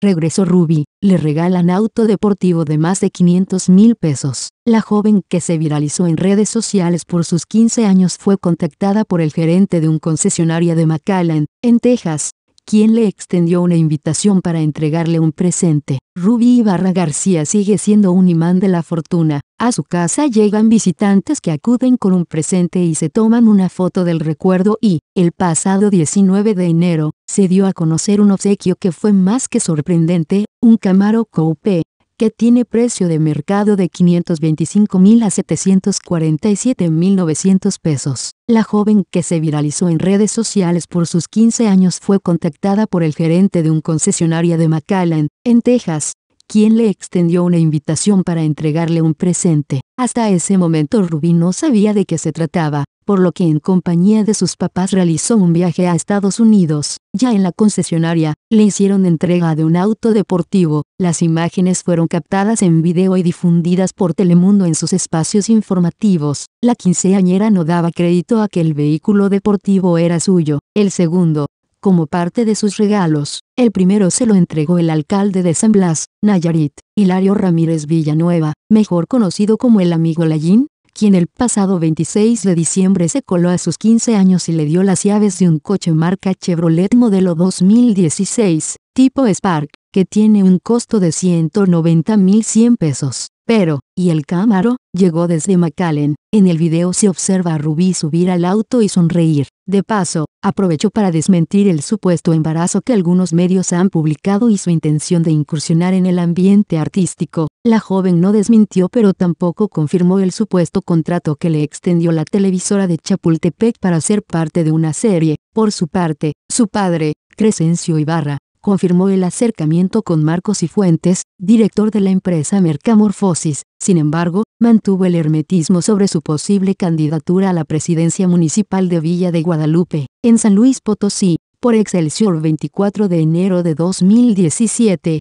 regresó Ruby, le regalan auto deportivo de más de 500 mil pesos. La joven que se viralizó en redes sociales por sus 15 años fue contactada por el gerente de un concesionario de McAllen, en Texas, quien le extendió una invitación para entregarle un presente. Ruby Ibarra García sigue siendo un imán de la fortuna. A su casa llegan visitantes que acuden con un presente y se toman una foto del recuerdo y, el pasado 19 de enero, se dio a conocer un obsequio que fue más que sorprendente, un Camaro Coupe, que tiene precio de mercado de 525 mil a 747 mil 900 pesos. La joven que se viralizó en redes sociales por sus 15 años fue contactada por el gerente de un concesionario de McAllen, en Texas, quien le extendió una invitación para entregarle un presente. Hasta ese momento Rubí no sabía de qué se trataba, por lo que en compañía de sus papás realizó un viaje a Estados Unidos. Ya en la concesionaria, le hicieron entrega de un auto deportivo. Las imágenes fueron captadas en video y difundidas por Telemundo en sus espacios informativos. La quinceañera no daba crédito a que el vehículo deportivo era suyo. El segundo, como parte de sus regalos, el primero se lo entregó el alcalde de San Blas, Nayarit, Hilario Ramírez Villanueva, mejor conocido como el amigo Lallín, quien el pasado 26 de diciembre se coló a sus 15 años y le dio las llaves de un coche marca Chevrolet modelo 2016, tipo Spark, que tiene un costo de 190.100 pesos. Pero, ¿y el Camaro? Llegó desde McAllen. En el video se observa a Rubí subir al auto y sonreír. De paso, aprovechó para desmentir el supuesto embarazo que algunos medios han publicado y su intención de incursionar en el ambiente artístico. La joven no desmintió pero tampoco confirmó el supuesto contrato que le extendió la televisora de Chapultepec para ser parte de una serie. Por su parte, su padre, Crescencio Ibarra, confirmó el acercamiento con Marcos y Fuentes, director de la empresa Mercamorfosis. Sin embargo, mantuvo el hermetismo sobre su posible candidatura a la presidencia municipal de Villa de Guadalupe, en San Luis Potosí, por Excelsior 24 de enero de 2017.